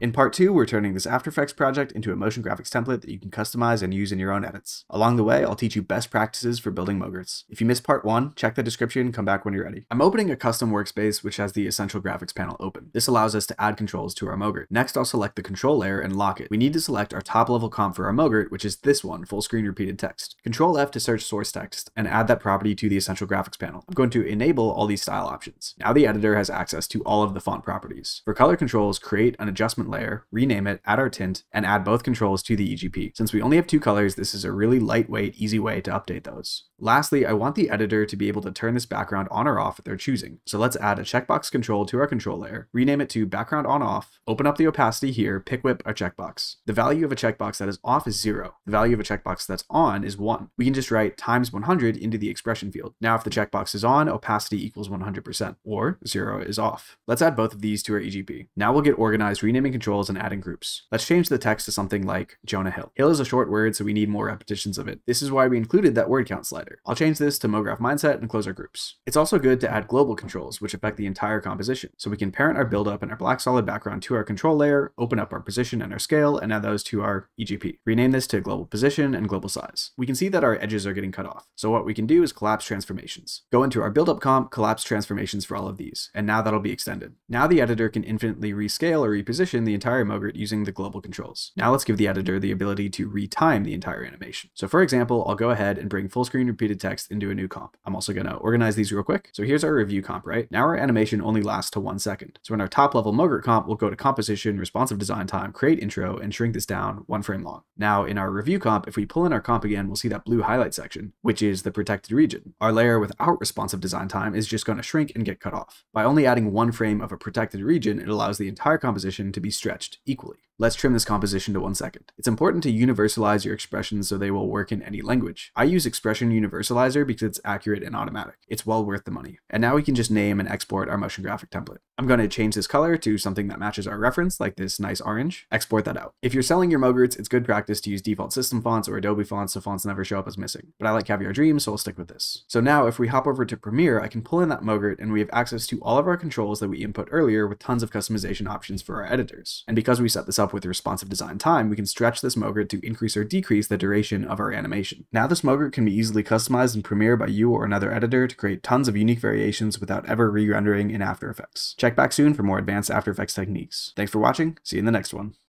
In part 2, we're turning this After Effects project into a motion graphics template that you can customize and use in your own edits. Along the way, I'll teach you best practices for building MOGRTs. If you missed part 1, check the description and come back when you're ready. I'm opening a custom workspace which has the Essential Graphics panel open. This allows us to add controls to our MOGRT. Next, I'll select the control layer and lock it. We need to select our top level comp for our MOGRT, which is this one, full screen repeated text. Control F to search source text and add that property to the Essential Graphics panel. I'm going to enable all these style options. Now the editor has access to all of the font properties. For color controls, create an adjustment layer, rename it, add our tint, and add both controls to the EGP. Since we only have two colors, this is a really lightweight, easy way to update those. Lastly, I want the editor to be able to turn this background on or off at their choosing. So let's add a checkbox control to our control layer, rename it to background on off, open up the opacity here, pick whip our checkbox. The value of a checkbox that is off is zero. The value of a checkbox that's on is one. We can just write times 100 into the expression field. Now if the checkbox is on, opacity equals 100%, or zero is off. Let's add both of these to our EGP. Now we'll get organized renaming controls and adding groups. Let's change the text to something like Jonah Hill. Hill is a short word, so we need more repetitions of it. This is why we included that word count slider. I'll change this to MoGraph Mindset and close our groups. It's also good to add global controls, which affect the entire composition. So we can parent our buildup and our black solid background to our control layer, open up our position and our scale, and add those to our EGP. Rename this to global position and global size. We can see that our edges are getting cut off. So what we can do is collapse transformations. Go into our buildup comp, collapse transformations for all of these, and now that'll be extended. Now the editor can infinitely rescale or reposition the entire MOGRT using the global controls. Now let's give the editor the ability to retime the entire animation. So for example, I'll go ahead and bring full screen repeated text into a new comp. I'm also going to organize these real quick. So here's our review comp, right? Now our animation only lasts to one second. So in our top level MOGRT comp, we'll go to composition, responsive design time, create intro, and shrink this down one frame long. Now in our review comp, if we pull in our comp again, we'll see that blue highlight section, which is the protected region. Our layer without responsive design time is just going to shrink and get cut off. By only adding one frame of a protected region, it allows the entire composition to be stretched equally. Let's trim this composition to one second. It's important to universalize your expressions so they will work in any language. I use Expression Universalizer because it's accurate and automatic. It's well worth the money. And now we can just name and export our motion graphic template. I'm going to change this color to something that matches our reference, like this nice orange. Export that out. If you're selling your MOGRTs, it's good practice to use default system fonts or Adobe fonts so fonts never show up as missing. But I like Caviar Dream, so we'll stick with this. So now if we hop over to Premiere, I can pull in that MOGRT and we have access to all of our controls that we input earlier with tons of customization options for our editors. And because we set this up with responsive design time, we can stretch this MOGRT to increase or decrease the duration of our animation. Now this MOGRT can be easily customized in Premiere by you or another editor to create tons of unique variations without ever re-rendering in After Effects. Check back soon for more advanced After Effects techniques. Thanks for watching, see you in the next one.